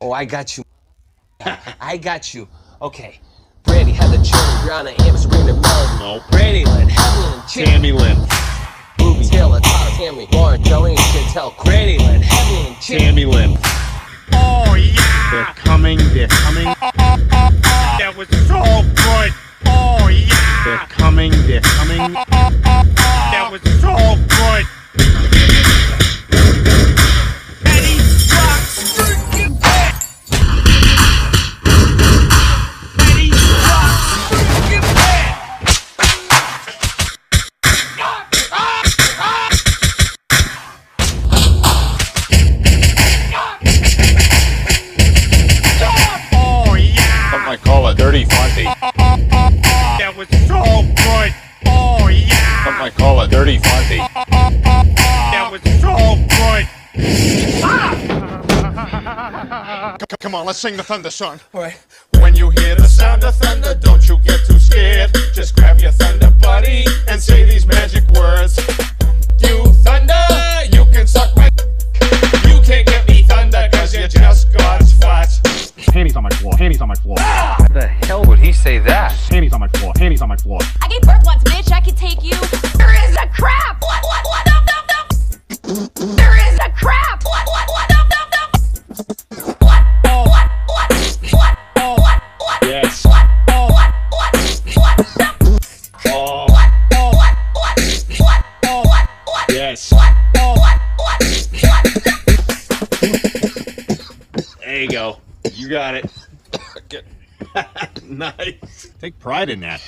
Oh, I got you. I got you. Okay. Brandy, Heather, Joan, Brianna, Amos, Serena, Mel. No. Brandy, Lynn, Evelyn, and Chip. Tammy Lynn. Ruby, Taylor, Tyler, Tammy, Lauren, Joey, and Chantel. Brandy, Lynn, Evelyn, and Tammy Lynn. Oh yeah! They're coming. They're coming. That was so good! Oh yeah! They're coming. They're coming. Yeah! Some call it Dirty Fonzie. That was so good! C- Come on, let's sing the thunder song. Alright. When you hear the sound of thunder, don't you get too scared. Just grab your thunder buddy and say these magic words. You thunder, you can suck my. You can't get me thunder, cause you're just God's fat. Panties on my floor. Panties on my floor. the hell would he say that? Panties on my floor. Panties on my floor. I gave birth once, bitch. There is a crap. What? What? What? No, no, no. What? What? What? What? What? What? Yes. What? What? What? What? No. Oh. What? What? What? What? What? What? Yes. What? What? What? What? There you go. You got it. nice. Take pride in that.